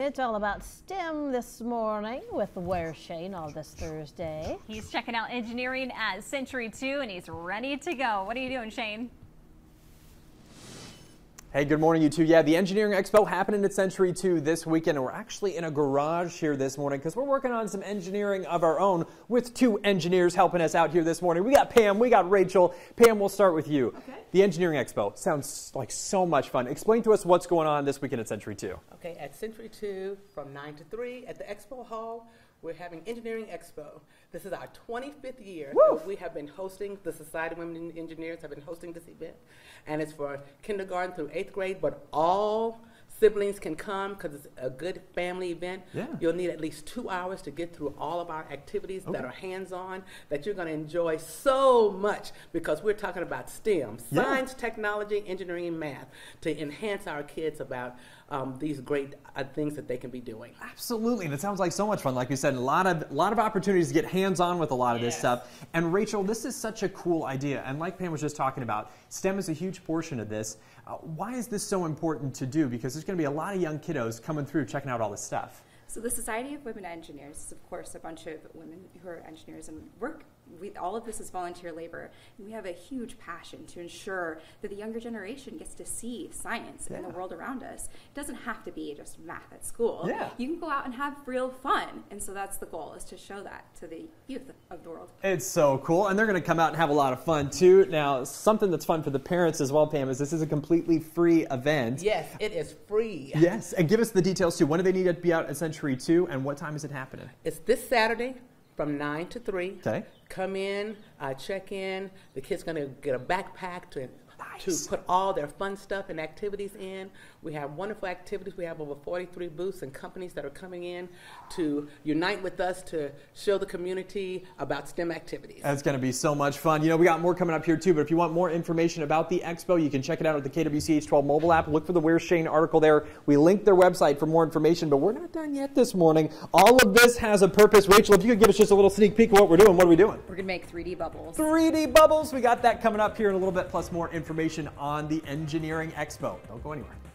It's all about STEM this morning with Where Shane all this Thursday. He's checking out engineering at Century 2 and he's ready to go. What are you doing, Shane? Hey, good morning, you two. Yeah, the Engineering Expo happening at Century 2 this weekend, and we're actually in a garage here this morning because we're working on some engineering of our own with two engineers helping us out here this morning. We got Pam, we got Rachel. Pam, we'll start with you. Okay. The Engineering Expo sounds like so much fun. Explain to us what's going on this weekend at Century 2. Okay, at Century 2 from 9 to 3 at the Expo Hall, we're having Engineering Expo. This is our 25th year. We have been hosting, the Society of Women Engineers have been hosting this event. And it's for kindergarten through eighth grade, but all siblings can come because it's a good family event. Yeah. You'll need at least two hours to get through all of our activities that are hands-on that you're going to enjoy so much because we're talking about STEM, Yeah. science, technology, engineering, and math to enhance our kids about um, these great uh, things that they can be doing. Absolutely, and it sounds like so much fun. Like you said, a lot of lot of opportunities to get hands-on with a lot of this stuff. And Rachel, this is such a cool idea. And like Pam was just talking about, STEM is a huge portion of this. Uh, why is this so important to do? Because there's going to be a lot of young kiddos coming through checking out all this stuff. So the Society of Women Engineers is, of course, a bunch of women who are engineers and work. We, all of this is volunteer labor, and we have a huge passion to ensure that the younger generation gets to see science and the world around us. It doesn't have to be just math at school. Yeah. You can go out and have real fun, and so that's the goal: is to show that to the youth of the world. It's so cool, and they're going to come out and have a lot of fun too. Now, something that's fun for the parents as well, Pam, is this is a completely free event. Yes, it is free. Yes, and give us the details too. When do they need to be out at Century Two, and what time is it happening? It's this Saturday from 9 to 3. Okay. Come in, uh, check in. The kids going to get a backpack to. To put all their fun stuff and activities in. We have wonderful activities. We have over 43 booths and companies that are coming in to unite with us to show the community about STEM activities. That's going to be so much fun. You know, we got more coming up here too, but if you want more information about the expo, you can check it out at the KWCH 12 mobile app. Look for the Where's Shane article there. We linked their website for more information, but we're not done yet this morning. All of this has a purpose. Rachel, if you could give us just a little sneak peek of what we're doing, what are we doing? We're gonna make 3D bubbles. 3D bubbles. We got that coming up here in a little bit, plus more information on the Engineering Expo. Don't go anywhere.